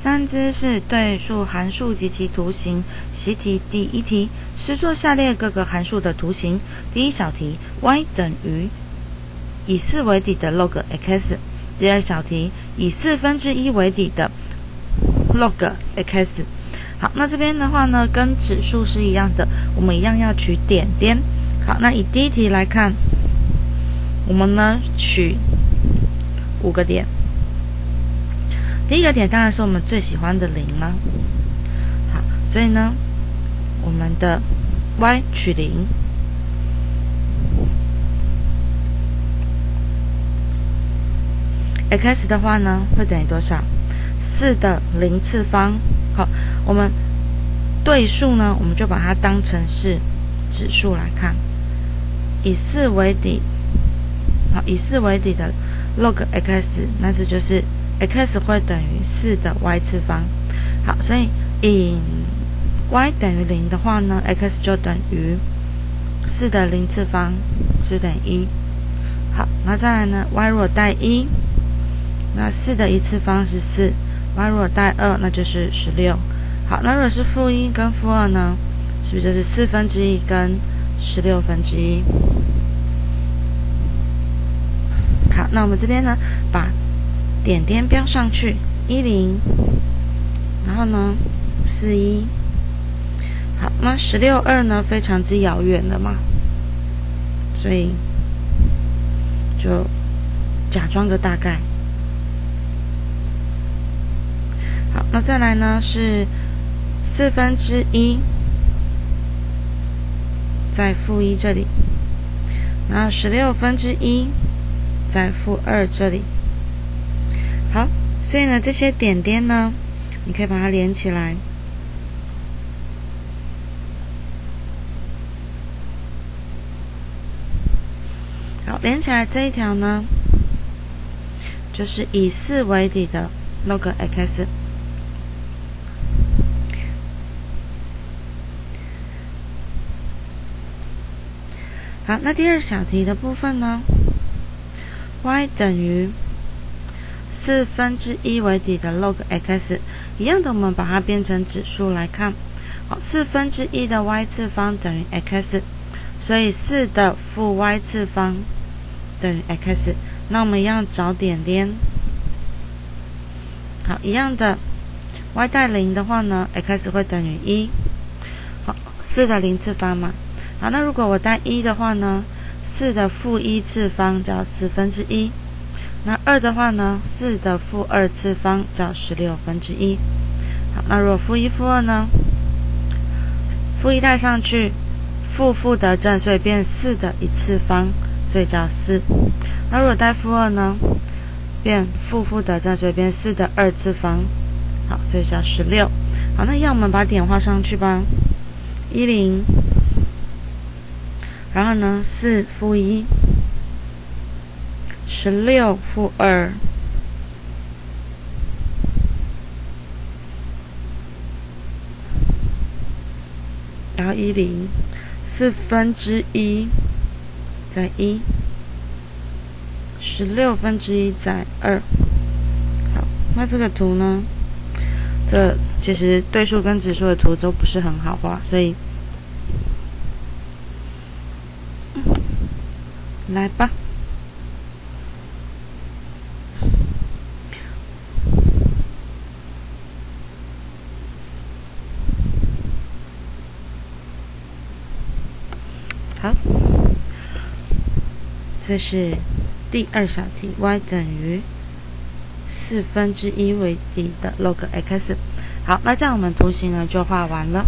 三支是对数函数及其图形。习题第一题，试做下列各个函数的图形。第一小题，y 等于以四为底的 log x。第二小题，以四分之一为底的 log x。好，那这边的话呢，跟指数是一样的，我们一样要取点点。好，那以第一题来看，我们呢取五个点。第一个点当然是我们最喜欢的零了。好，所以呢，我们的 y 取零，x 的话呢会等于多少？四的零次方。好，我们对数呢，我们就把它当成是指数来看，以四为底。好，以四为底的 log x，那这就是。X 会等于四的 y 次方，好，所以以 y 等于零的话呢，x 就等于四的零次方是等于一。好，那再来呢，y 如果带一，那四的一次方是四；y 如果带二，那就是十六。好，那如果是负一跟负二呢，是不是就是四分之一跟十六分之一？好，那我们这边呢，把点点标上去，一零，然后呢，四一，好，那十六二呢，非常之遥远的嘛，所以就假装个大概。好，那再来呢是四分之一，在负一这里，然后十六分之一在负二这里。好，所以呢，这些点点呢，你可以把它连起来。好，连起来这一条呢，就是以四为底的 log x。好，那第二小题的部分呢，y 等于。四分之一为底的 log x，一样的，我们把它变成指数来看。好，四分之一的 y 次方等于 x，所以四的负 y 次方等于 x。那我们一样找点点。好，一样的，y 带零的话呢，x 会等于一。好，四的零次方嘛。好，那如果我带一的话呢，四的负一次方叫四分之一。那二的话呢？四的负二次方叫十六分之一。好，那如果负一负二呢？负一带上去，负负得正，所以变四的一次方，所以叫四。那如果带负二呢？变负负得正，所以变四的二次方。好，所以叫十六。好，那要我们把点画上去吧。一零，然后呢？四负一。十六负二，然后一零四分之一在一，十六分之一在二。好，那这个图呢？这其实对数跟指数的图都不是很好画，所以来吧。好这是第二小题，y 等于四分之一为底的 log x。好，那这样我们图形呢就画完了。